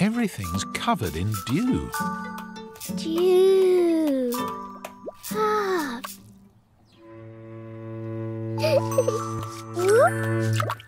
Everything's covered in dew. Dew. Ah.